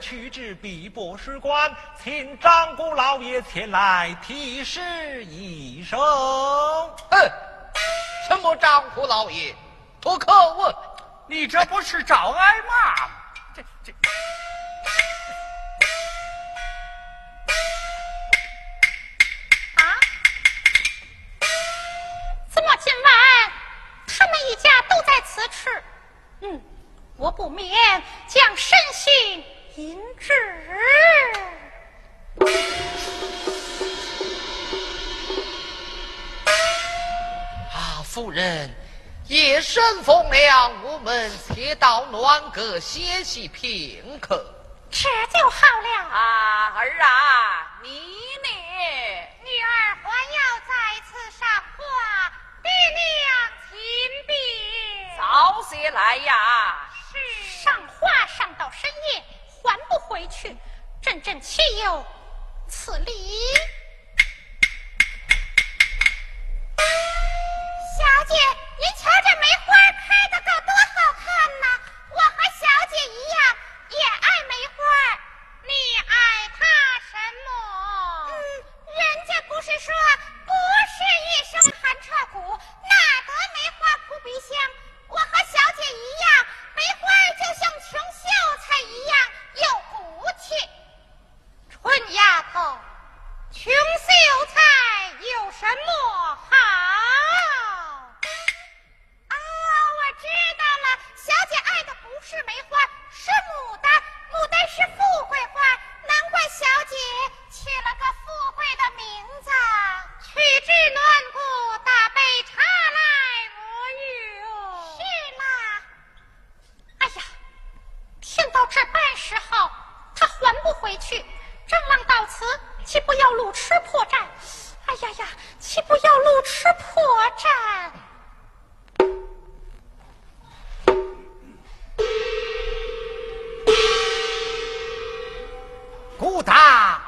去至碧波水关，请张姑老爷前来提示一声？哼，什么张姑老爷？不可问！你这不是找挨骂吗？这这。啊？怎么今晚他们一家都在此处？嗯。我不免人，夜深风凉，我们且到暖阁歇息片刻。这就好了。啊，儿啊，你呢？女儿还要在此赏花，爹娘亲禀。早些来呀。是上花上到深夜，还不回去，朕朕岂有此理？姐，您瞧这梅花开的可多好看呐！我和小姐一样，也爱梅花。你爱它什么？嗯，人家不是说不是一声寒彻骨，哪得梅花扑鼻香？我和小姐一样。梅花就像穷秀才一样有骨气，春丫头，穷秀才有什么好？知道了，小姐爱的不是梅花，是牡丹，牡丹是富贵花，难怪小姐起了个富贵的名字。取之暖骨，打杯茶来，我与是啦。哎呀，天到这半时候，他还不回去，正浪到此，岂不要路痴破绽？哎呀呀，岂不要路痴破绽？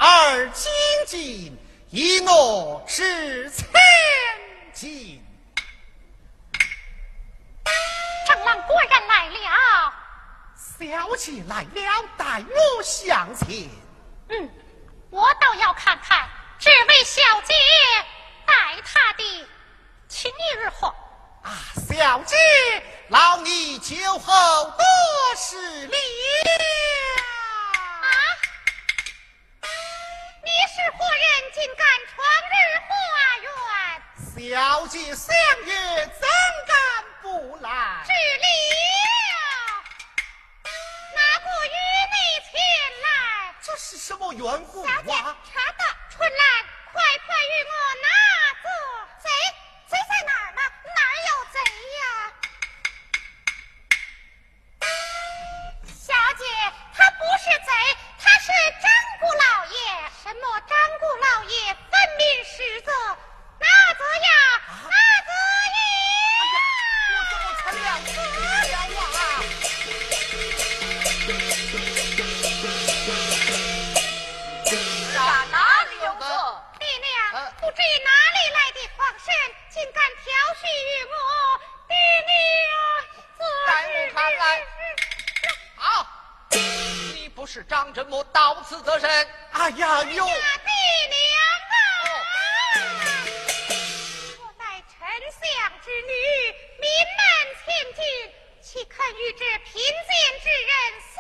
而精进，一诺是千金。张郎果然来了，小姐来了，带我向前。嗯，我倒要看看这位小姐待他的情谊如何。啊，小姐，劳你酒后多施礼。啊，你是何人，竟敢闯日花园？小姐相约，怎敢？不来，知了，哪个与你前来？这是什么缘故啊？小姐，查到，春兰，快快与我拿走。贼，贼在哪呢？哪有贼呀？小姐，他不是贼，他是张姑老爷。什么张姑老爷？分明是贼，拿走呀，拿走呀！了得了啊！是啊，哪里有错？爹娘，不知哪里来的狂神，竟敢挑衅于我。爹娘，在我看来，不是张真母，到此则身？哎呀，哟！爹娘啊！我乃丞相之女，名门千金。岂肯与这贫贱之人私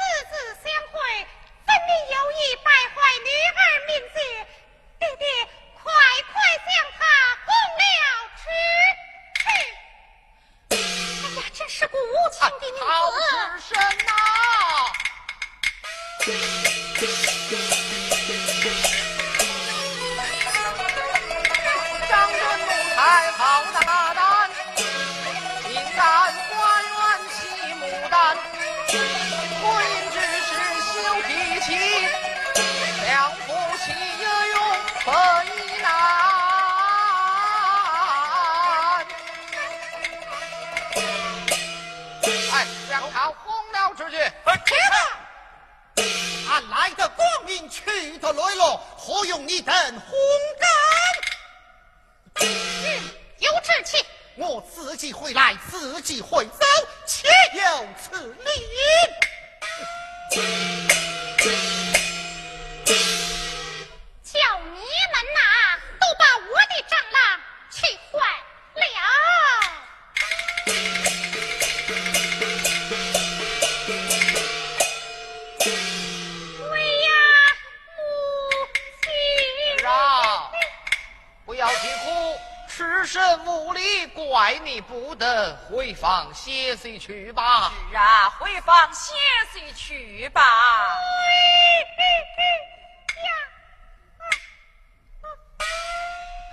自去吧。是啊回房歇息去吧。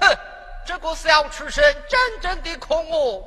哼这个小畜生真正的可恶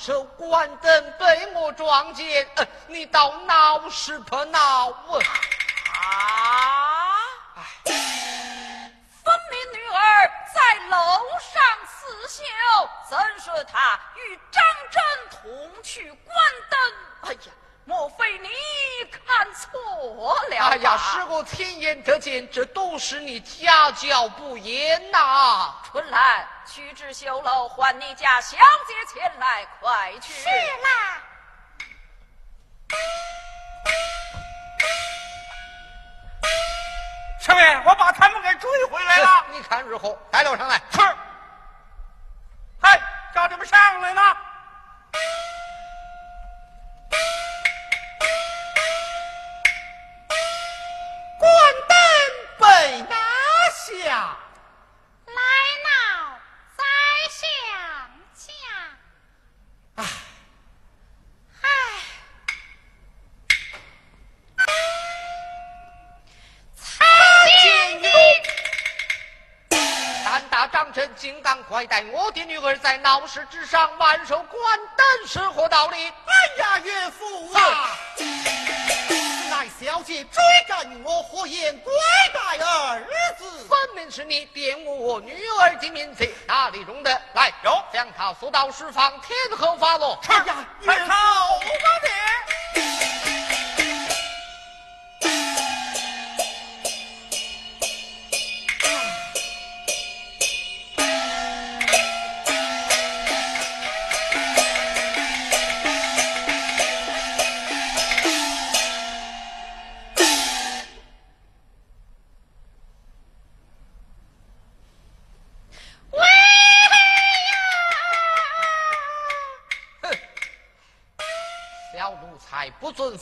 万寿关灯被我撞见，你倒闹是不闹啊？啊！分明女儿在楼上刺绣，怎说她与张真同去关灯？哎呀！莫非你看错了？哎呀，是我亲眼得见，这都是你家教不严呐！春兰，去至绣楼，唤你家小姐前来，快去！是啦。少爷，我把他们给追回来了。你看如何？带了上来。是。哎，叫你们上来呢。在闹市之上万寿关灯是何道理？哎呀，岳父啊！乃小姐追赶我何言拐带儿子？分明是你玷污我女儿的名节，哪里容得？来，有将他送到释放，天后发落。哎呀，岳父，我你。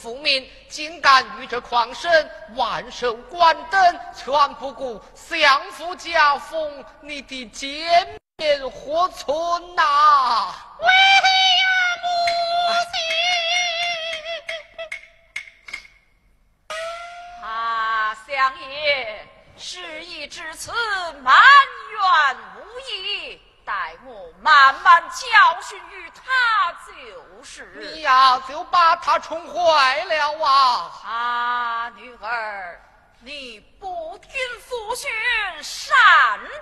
父命，竟敢与这狂神万寿关灯，全不顾相府家风，你的奸面何存呐？为，母亲！啊，相爷，事已至此，埋怨无益。待我慢慢教训于他就是。你呀，就把他宠坏了啊！啊，女儿，你不听父训，擅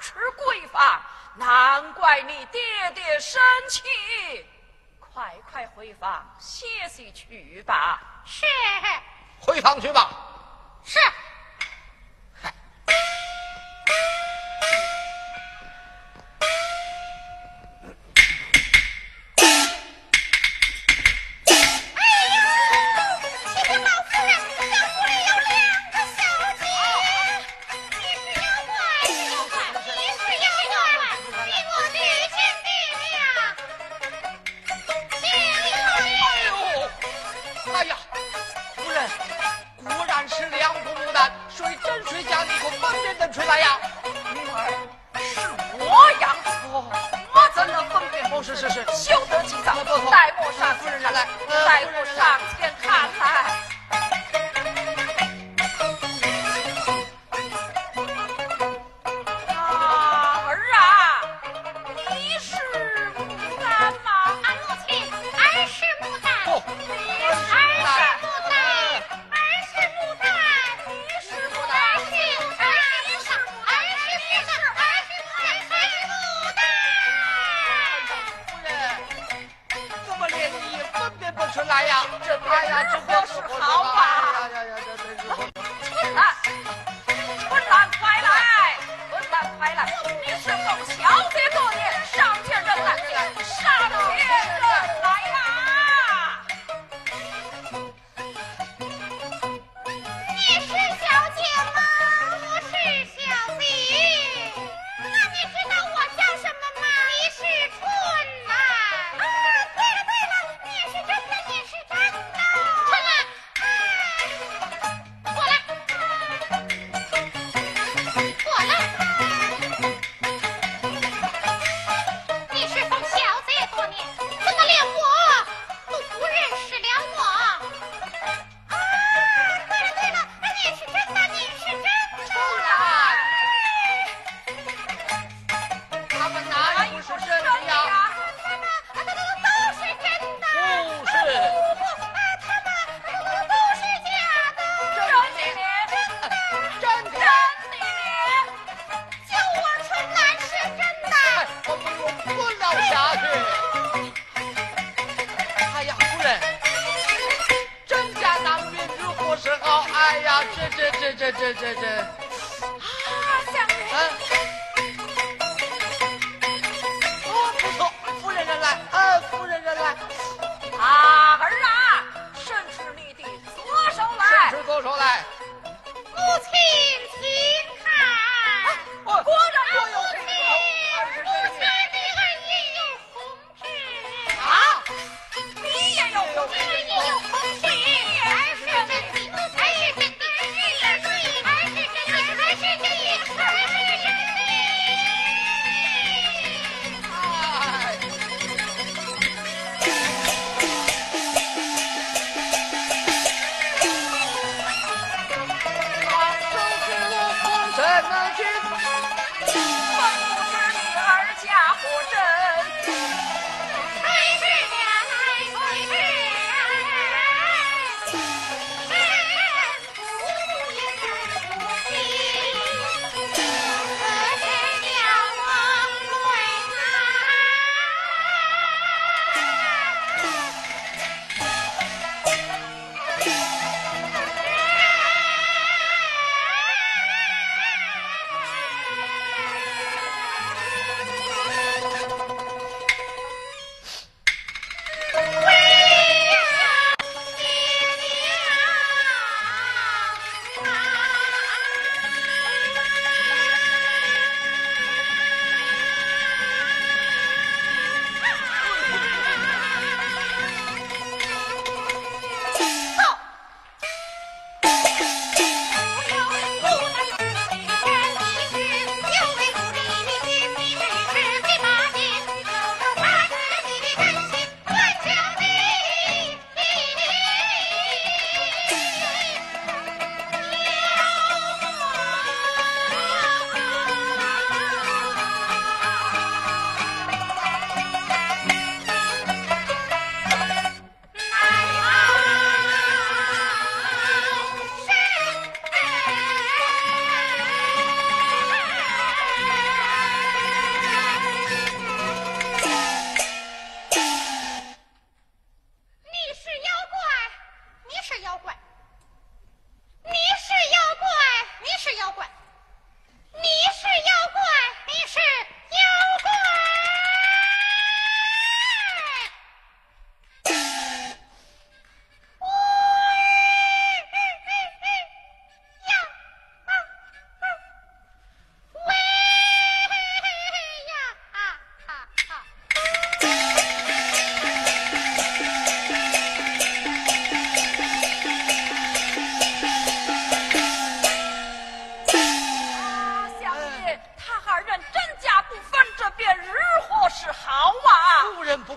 吃闺房，难怪你爹爹生气。快快回房歇息去吧。是。回房去吧。是。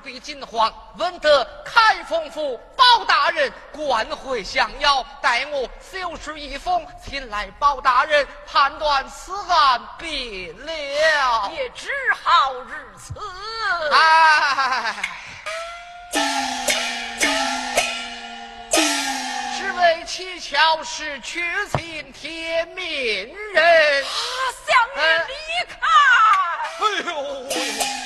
李金华闻得开封府包大人惯会降妖待我修书一封请来包大人判断此案便了也只好如此。哎只为七巧是取请天命人。啊向你离开。哎呦。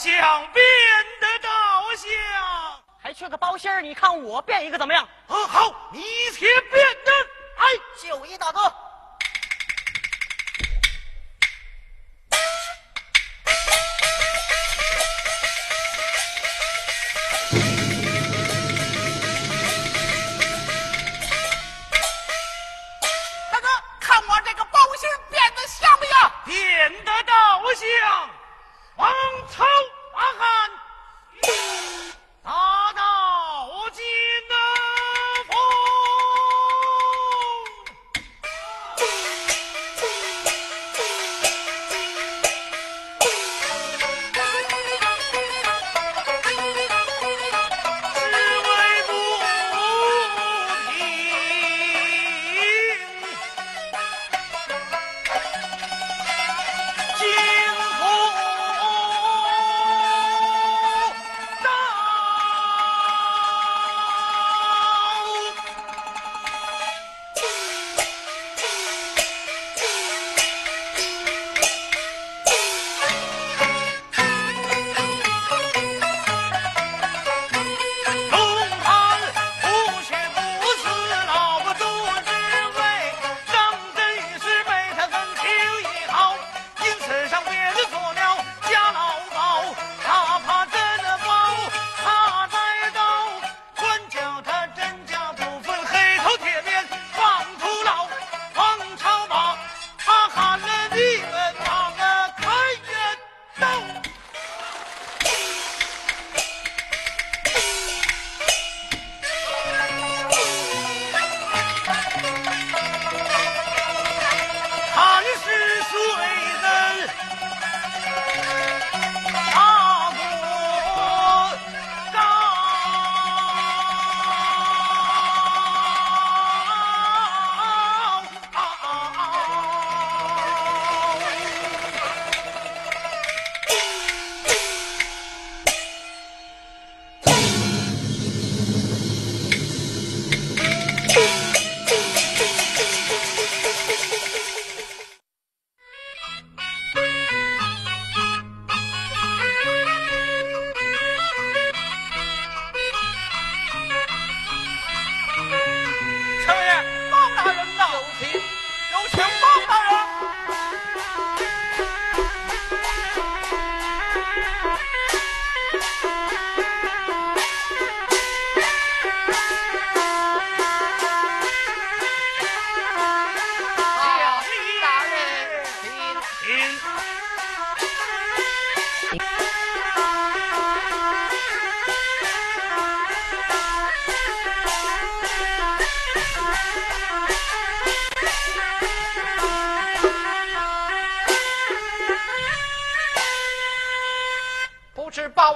想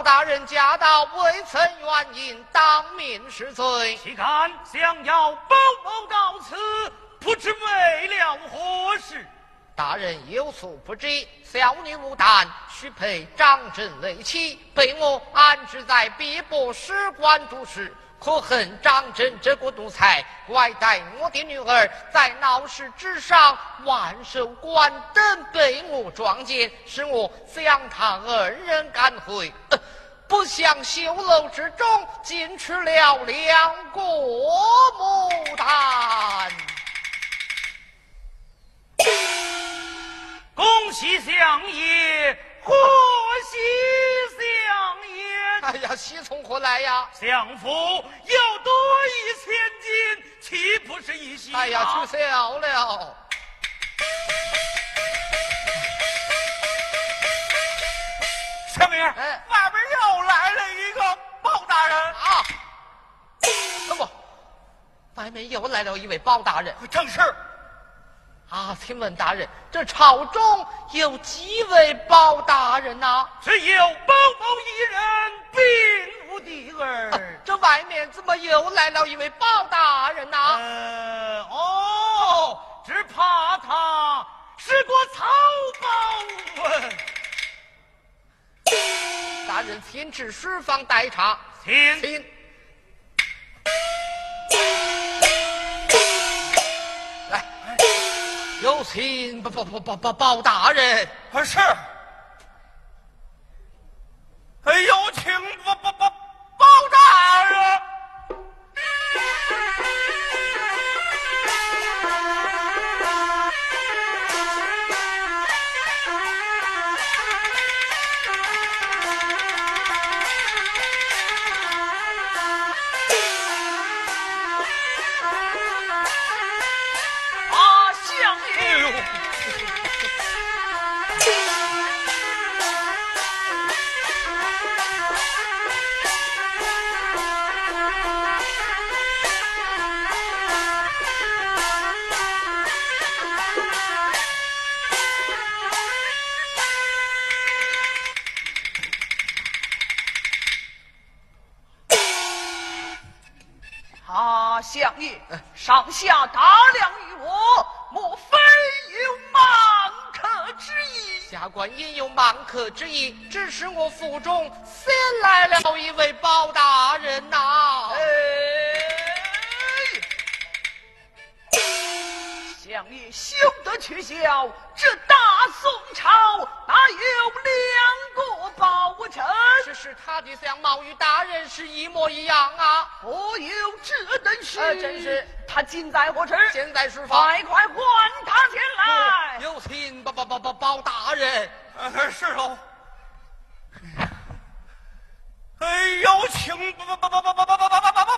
大人驾到，未曾原因，当面是罪。岂敢想要包某到此，不知为了何事？大人有所不知，小女牡丹许配张震为妻，被我安置在别部使馆主事。可恨张真这个奴才，拐带我的女儿，在闹市之上万寿馆等被我撞见，使我将他恩人赶回，呃、不想绣楼之中竟吃了两个牡丹。恭喜相爷，贺喜相爷！哎呀，喜从何来呀？相府要多一千金，岂不是一喜？哎呀，取消了。小明，哎外边又来了一个包大人啊！怎么？外面又来了一位包大人？正是。啊，请问大人，这朝中有几位包大人呐、只有包某一人，并无第二。啊这外面怎么又来了一位包大人呐、呃，哦，只怕他是个草包文。大人，请至书房待查。请请。有请包包包包包包大人。啊是。哎，有请包包包包大人。上下打量于我，莫非有蛮客之意？下官也有蛮客之意，只是我府中先来了一位包大人呐、哎，相爷休得取笑，这大宋朝哪有两个包臣？只是他的相貌与大人是一模一样啊！我有这等事，呃真是他今在何处？现在是房，快快唤他前来！有请包包包包包大人。呃，是喽。哎，有请包包包包包包包包包包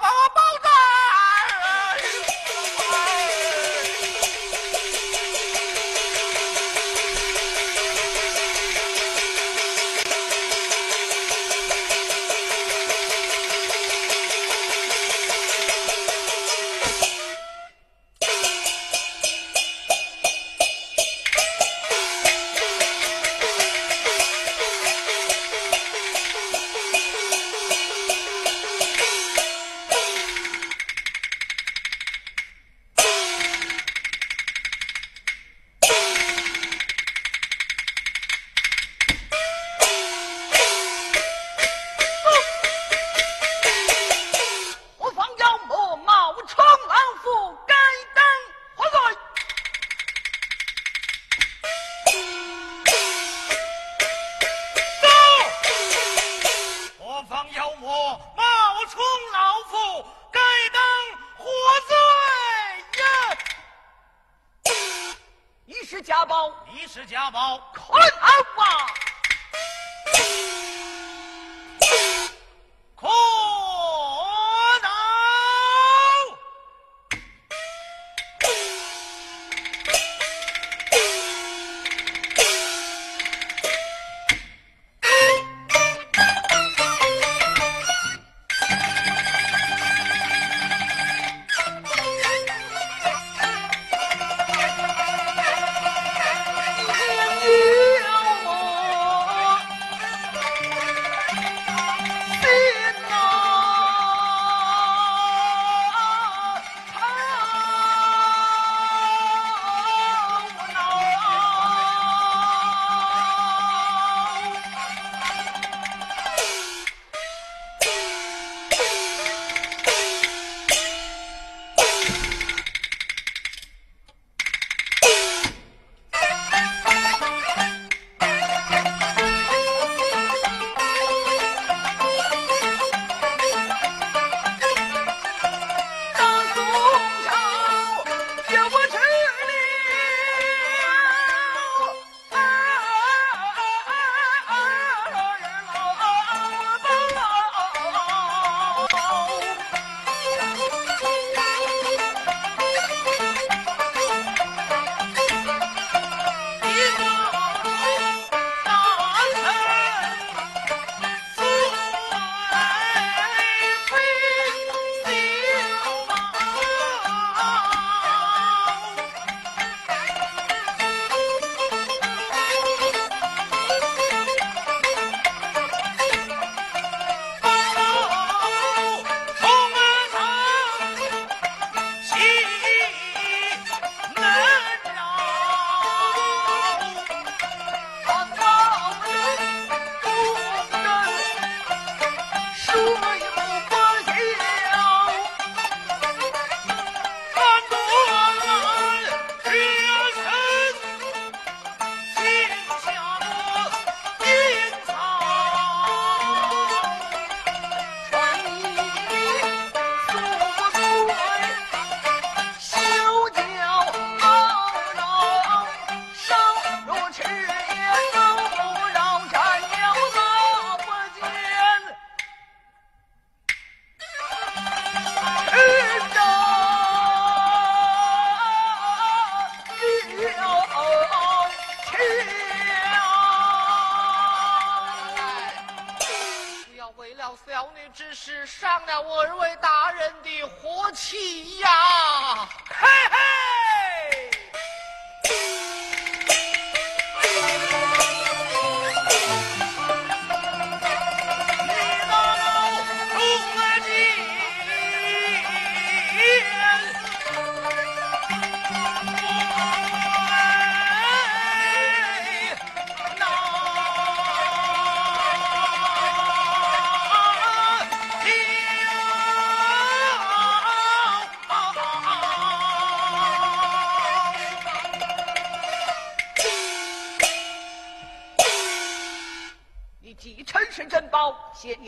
是珍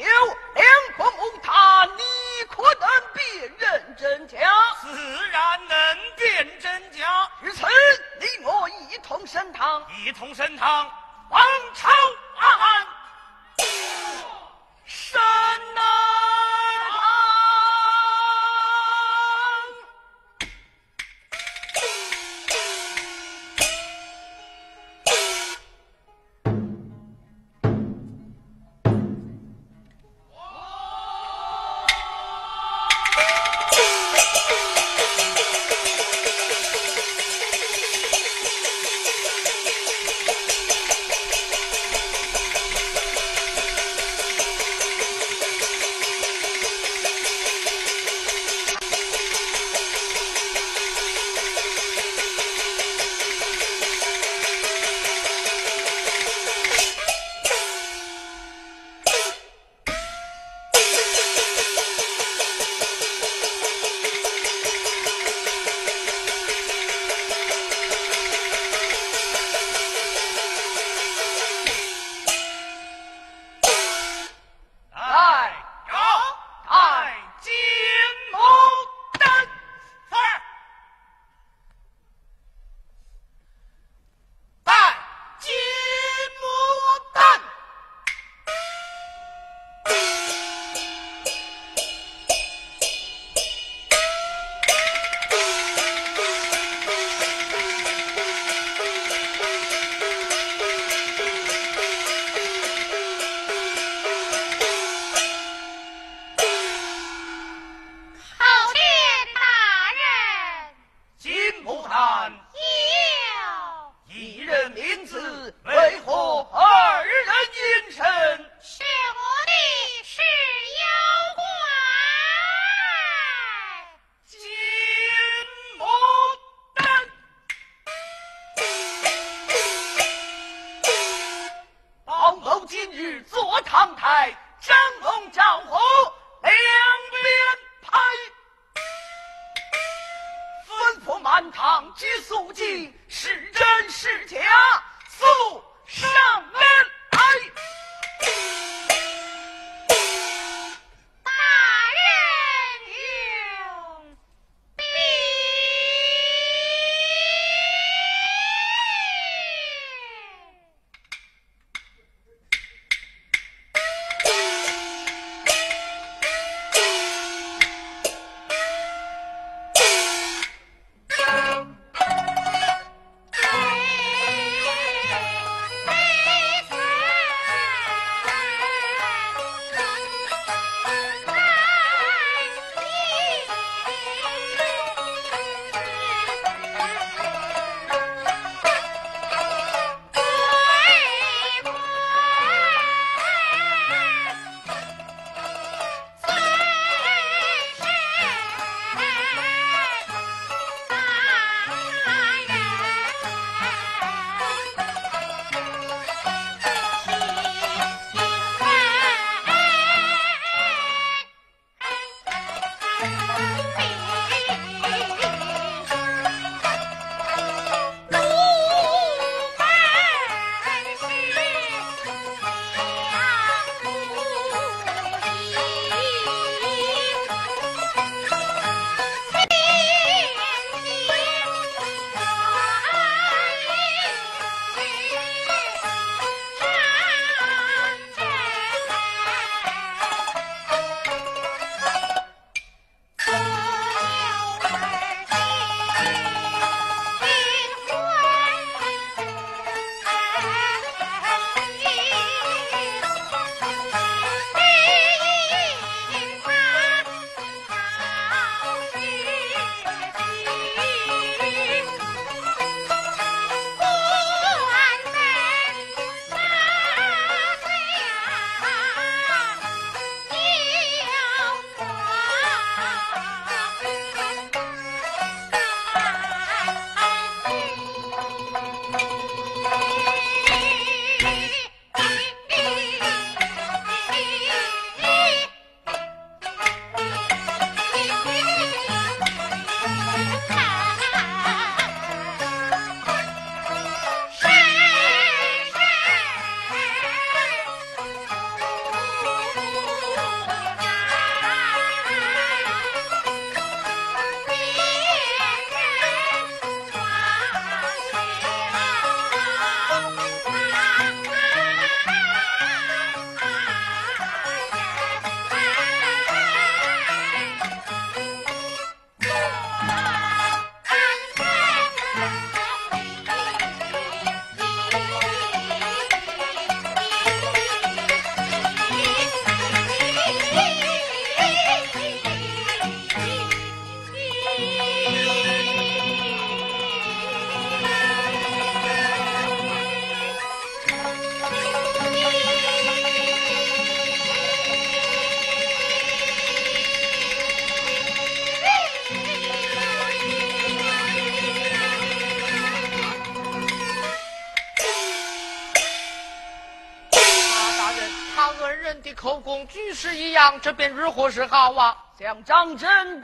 何是好啊？想张真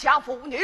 家父无女。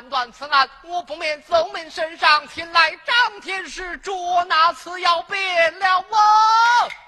判断此案我不免奏明身上前来张天师捉拿此妖变了我。